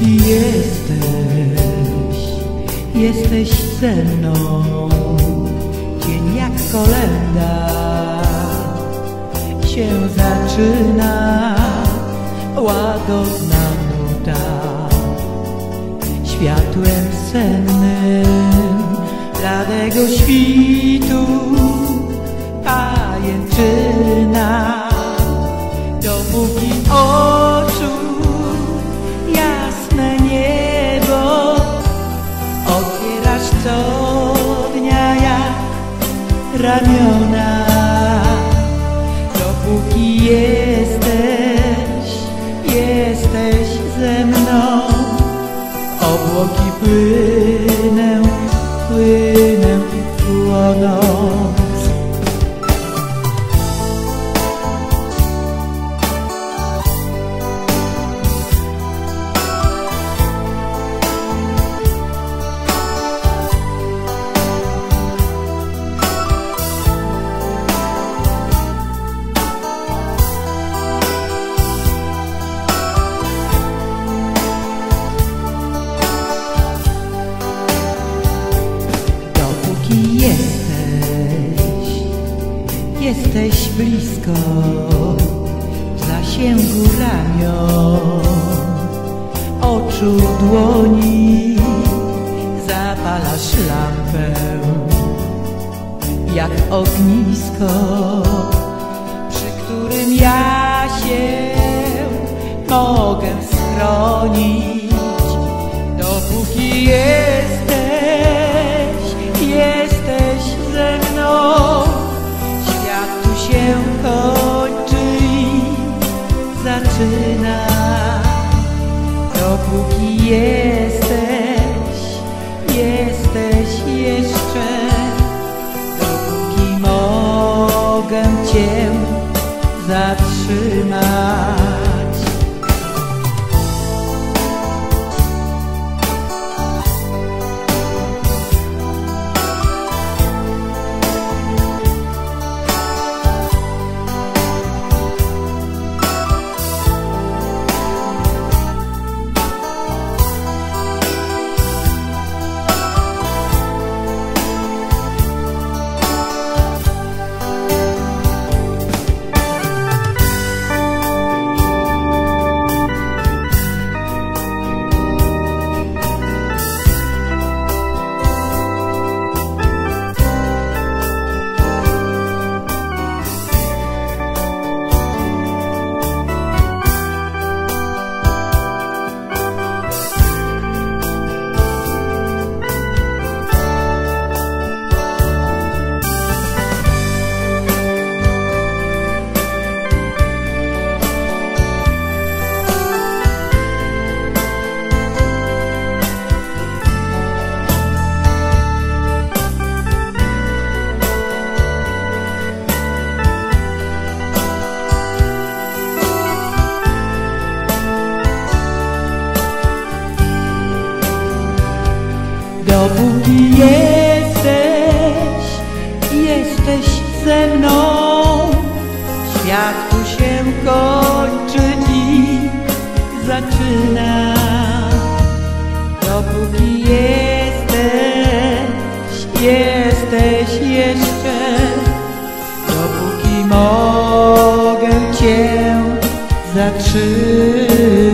jesteś? Ze mną, dzień jak kolenda. Się zaczyna, łagodna nuta, światłem sennym bladego świtu ramiona, dopóki jesteś, jesteś ze mną, obłoki płynę, jesteś blisko w zasięgu ramion, oczu dłoni, zapalasz lampę. Jak ognisko, przy którym ja się mogę schronić, dopóki zaczyna, dopóki jesteś, jesteś jeszcze, dopóki mogę Cię zatrzymać. Dopóki jesteś, jesteś ze mną, świat tu się kończy i zaczyna. Dopóki jesteś, jesteś jeszcze, dopóki mogę Cię zatrzymać.